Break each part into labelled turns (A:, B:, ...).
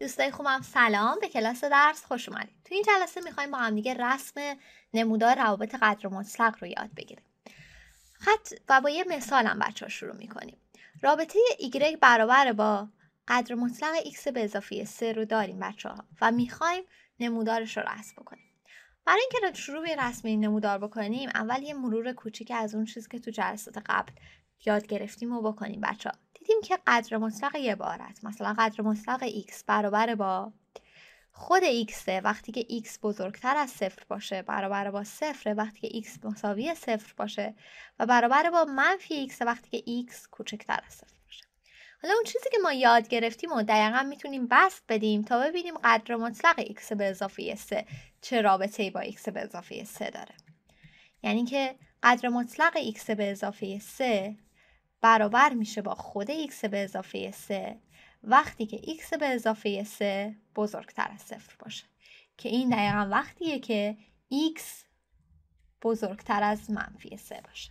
A: دوستای خوبم سلام. به کلاس درس خوش اومدید. تو این جلسه می‌خوایم با هم دیگه رسم نمودار روابط قدر مطلق رو یاد بگیریم. خط و با یه مثال هم بچه ها شروع می‌کنیم. رابطه y برابر با قدر مطلق x به اضافه 3 رو داریم بچه ها و می‌خوایم نمودارش رو رسم بکنیم. برای اینکه شروع به رسم این نمودار بکنیم اول یه مرور کوچیک از اون چیزی که تو جلسات قبل یاد گرفتیم و بکنیم بچه ها. دیدیم که قدر مطلق یه عبارت مثلا قدر مطلق x برابر با خود x وقتی که x بزرگتر از صفر باشه برابر با صفر وقتی که x مساوی صفر باشه و برابر با منفی x وقتی که x کوچکتر از صفر باشه. حالا اون چیزی که ما یاد گرفتیم و دقیقا می‌تونیم بست بدیم تا ببینیم قدر مطلق x به اضافه 3 چه رابطه با x به اضافه 3 داره. یعنی که قدر مطلق x به اضافه 3 برابر میشه با خود x به اضافه 3 وقتی که x به اضافه 3 بزرگتر از صفر باشه. که این دقیقا وقتیه که x بزرگتر از منفی 3 باشه.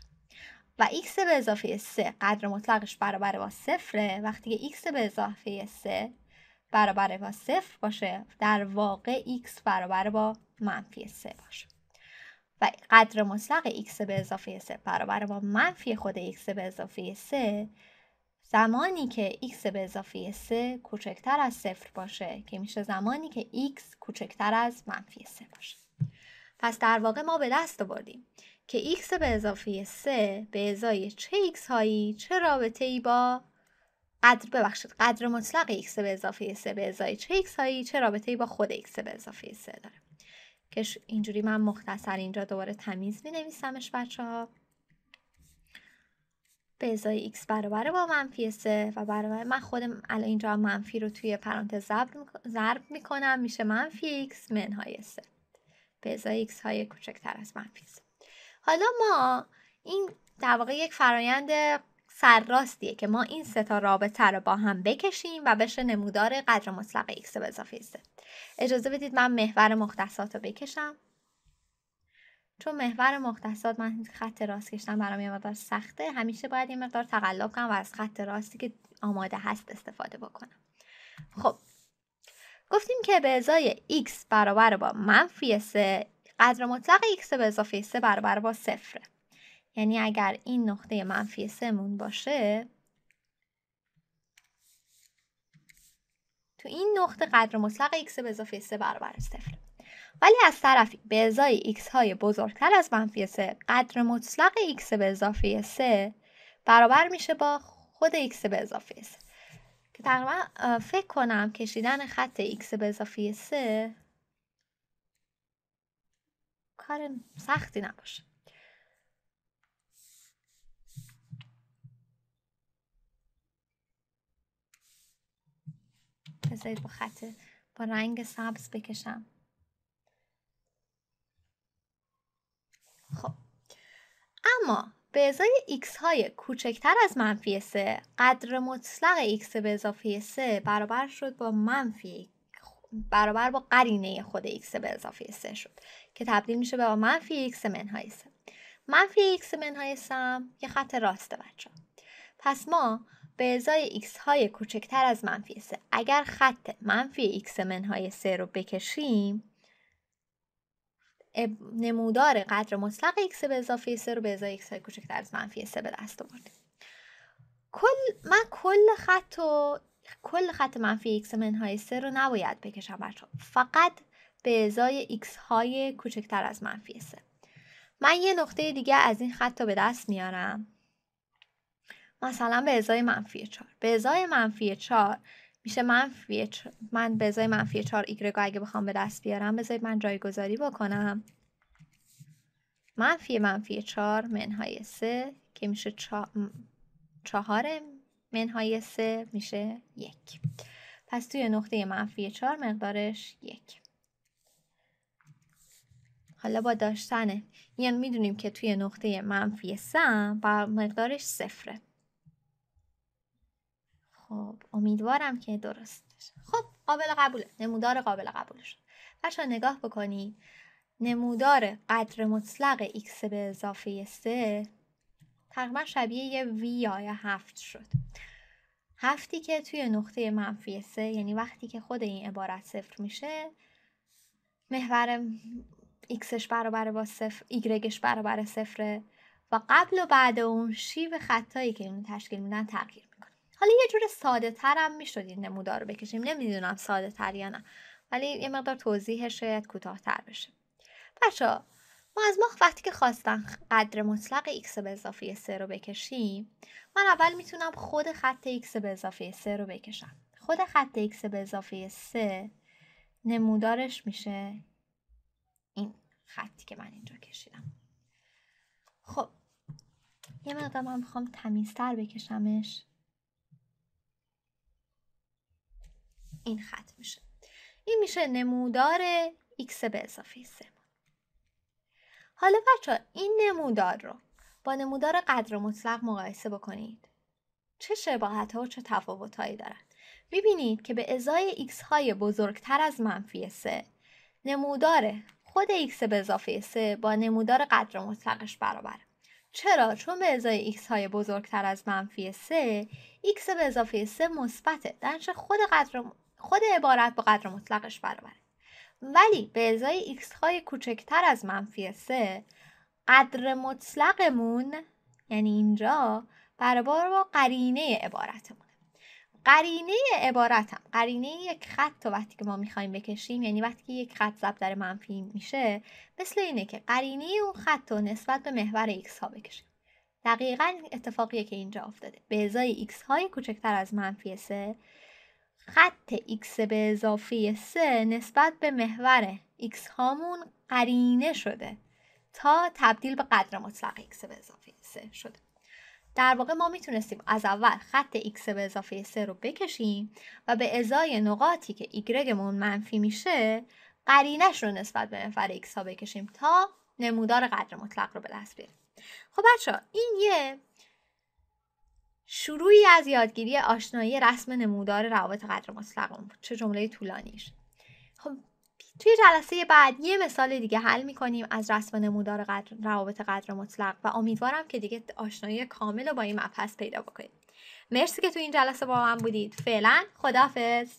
A: و x به اضافه 3 قدر مطلقش برابر با صفره. وقتی که x به اضافه 3 برابر با صفر باشه در واقع x برابر با منفی 3 باشه. و قدر مطلق x به اضافه 3 برابر با منفی خود x به اضافه 3 زمانی که x به اضافه 3 کوچکتر از صفر باشه که میشه زمانی که x کوچکتر از منفی 3 باشه. پس در واقع ما به دست آوردیم که x به اضافه 3 به ازای چه x هایی چه رابطه ای با قدر ببخشید قدر مطلق x به اضافه 3 به ازای چه x هایی چه رابطه ای با خود x به اضافه 3 داره. که اینجوری من مختصر اینجا دوباره تمیز می نویسمش بچه ها به ازای x برابر با منفی 3 و برابر من خودم الان اینجا منفی رو توی پرانتز ضرب می‌کنم میشه منفی x منهای 3 به ازای x های کوچکتر از منفی 3 حالا ما این در واقع یک فرایند سرراستیه که ما این سه تا رابطه رو با هم بکشیم و بشه نمودار قدر مطلق x به اضافه 3 اجازه بدید من محور مختصات رو بکشم. چون محور مختصات من خط راست کشتم برام یه مقدار سخته. همیشه باید یه مقدار تقلب کنم و از خط راستی که آماده هست استفاده بکنم. خب. گفتیم که به ازای x برابر با منفی 3 قدر مطلق x به اضافه 3 برابر با صفره. یعنی اگر این نقطه منفی 3 مون باشه تو این نقطه قدر مطلق x به اضافه 3 برابر صفر ولی از طرفی به ازای x های بزرگتر از منفی 3 قدر مطلق x به اضافه 3 برابر میشه با خود x به اضافه 3 که تقریبا فکر کنم کشیدن خط x به اضافه 3 کار سختی نباشه. بذارید با خط با رنگ سبز بکشم. خب. اما به ازای x های کوچکتر از منفی 3 قدر مطلق x به اضافه 3 برابر شد با منفی برابر با قرینه خود x به اضافه 3 شد که تبدیل میشه به منفی x منهای 3 منفی x منهای 3 یه خط راسته بچه پس ما به ازای x های کوچکتر از منفی 3 اگر خط منفی x منهای 3 رو بکشیم نمودار قدر مطلق x به اضافه 3 رو به ازای x های کوچکتر از منفی 3 به دست آوردیم. کل من کل خط و کل خط منفی x منهای 3 رو نباید بکشم بچه فقط به ازای x های کوچکتر از منفی 3 من یه نقطه دیگه از این خط رو به دست میارم. مثلا به ازای منفی 4 به ازای منفی 4 میشه منفی من به ازای منفی 4 ایگرگ اگه بخوام به دست بیارم بذارید من جایگذاری بکنم. منفی منفی 4 منهای 3 که میشه 4 منهای 3 میشه یک. پس توی نقطه منفی 4 مقدارش یک. حالا با داشتن یعنی می‌دونیم که توی نقطه منفی 3 با مقدارش صفره. امیدوارم که درست خب قابل قبوله. نمودار قابل قبول شد. بچه نگاه بکنید. نمودار قدر مطلق x به اضافه 3 تقریبا شبیه یه وی یا هفت شد. هفتی که توی نقطه منفی سه یعنی وقتی که خود این عبارت صفر میشه محور ایکسش برابر با صفر ایگرگش برابر صفره و قبل و بعد اون شیب خط‌هایی که اون تشکیل میدن تغییر می‌کنه. حالا یه جور ساده ترم می‌شد این نمودار رو بکشیم. نمی‌دونم ساده تر یا نه. ولی یه مقدار توضیحش شاید کوتاهتر بشه. بچه ما از ما وقتی که خواستن قدر مطلق x به اضافه 3 رو بکشیم من اول می‌تونم خود خط x به اضافه 3 رو بکشم. خود خط x به اضافه 3 نمودارش میشه این خطی که من اینجا کشیدم. خب یه مقدار من می‌خوام تمیزتر بکشمش. این خط میشه. این میشه نمودار x به اضافه 3 حالا بچه این نمودار رو با نمودار قدر مطلق مقایسه بکنید. چه شباهت ها و چه تفاوت هایی دارن. می‌بینید که به ازای x های بزرگتر از منفی 3 نمودار خود x به اضافه 3 با نمودار قدر مطلقش برابره. چرا؟ چون به ازای x های بزرگتر از منفی 3 x به اضافه 3 مثبته. درنچه خود قدر خود عبارت با قدر مطلقش برابره. ولی به ازای x های کوچکتر از منفی 3 قدر مطلقمون یعنی اینجا برابر با قرینه عبارتمون قرینه عبارتم قرینه یک خط و وقتی که ما می‌خوایم بکشیم یعنی وقتی که یک خط ضرب در منفی میشه مثل اینه که قرینه اون خط رو نسبت به محور x ها بکشیم. دقیقا اتفاقیه که اینجا افتاده. به ازای x های کوچکتر از منفی 3 خط x به اضافه 3 نسبت به محور x هامون قرینه شده تا تبدیل به قدر مطلق x به اضافه 3 شده. در واقع ما می‌تونستیم از اول خط x به اضافه 3 رو بکشیم و به ازای نقاطی که y مون منفی میشه قرینش رو نسبت به محور x ها بکشیم تا نمودار قدر مطلق رو به دست بیاریم. خب بچه این یه شروعی از یادگیری آشنایی رسم نمودار روابط قدر مطلق بود چه جمله طولانیش. خب توی جلسه بعد یه مثال دیگه حل می‌کنیم از رسم نمودار قدر، روابط قدر مطلق و امیدوارم که دیگه آشنایی کامل با این مبحث پیدا بکنید مرسی که تو این جلسه با من بودید. فعلا خدافظ